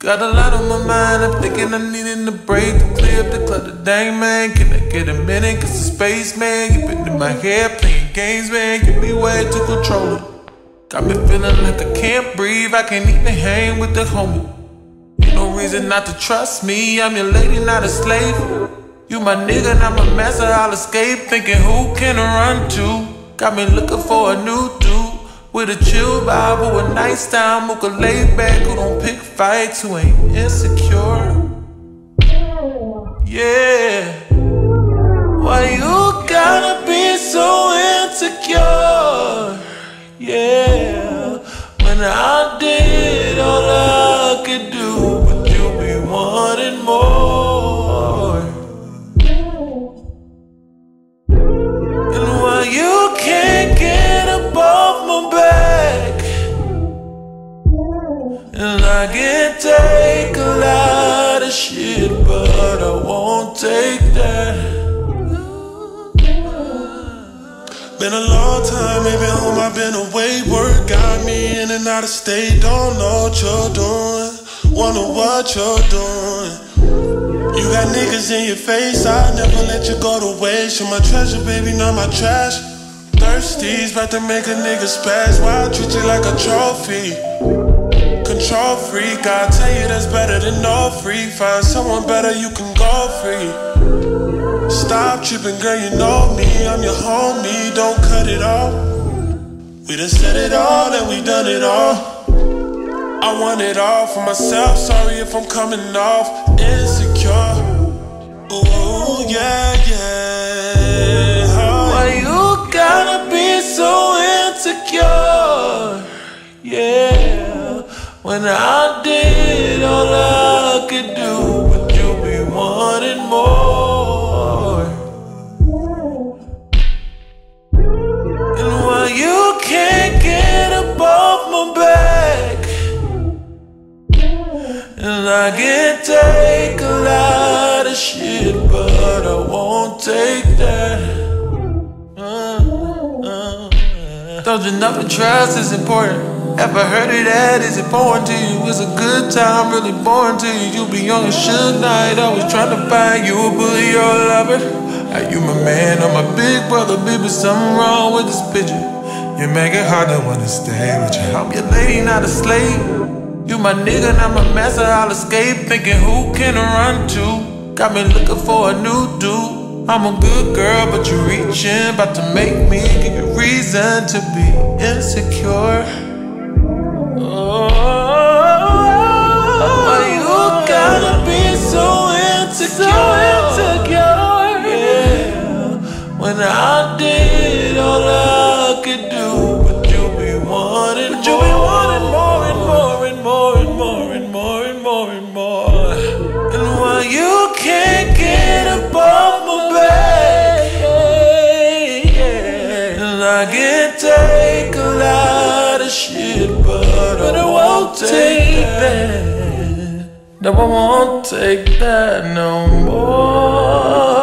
Got a lot on my mind, I'm thinking I needed a break to clear up the clutter. Dang man, can I get a minute? Cause the space man, you been in my head playing games, man. Give me way to control it. Got me feeling like I can't breathe, I can't even hang with the homie. No reason not to trust me, I'm your lady, not a slave. You my nigga, not my master, I'll escape. Thinking who can I run to? Got me looking for a new dude. With a chill vibe, who a nice time, who can lay back, who don't pick fights, who ain't insecure. Been a long time, been home, I've been away. Work got me in and out of state. Don't know what you're doing. Wonder what you're doing. You got niggas in your face, I never let you go to waste. You're my treasure, baby, not my trash. Thirsty's about to make a nigga spaz. Why I treat you like a trophy? Control freak, I tell you that's better than no free. Find someone better, you can go free. Stop tripping, girl, you know me. I'm your homie, don't cut it off. We done said it all and we done it all. I want it all for myself. Sorry if I'm coming off insecure. Ooh, yeah, yeah. Oh, Why you gotta be so insecure? Yeah, when I did all I could do, And I can take a lot of shit, but I won't take that. Uh, uh. Told you nothing trust is important. Ever heard of that? Is it foreign to you? It's a good time, really boring to you. You be young and should night, always trying to find you a bully or a lover. Are you my man or my big brother? Baby, something wrong with this picture. You make it hard to wanna stay with you. I'm your lady, not a slave. You my nigga, and I'm a master, I'll escape Thinking who can I run to? Got me looking for a new dude. I'm a good girl, but you reaching About to make me give you reason to be insecure But I won't take that. No, I won't take that no more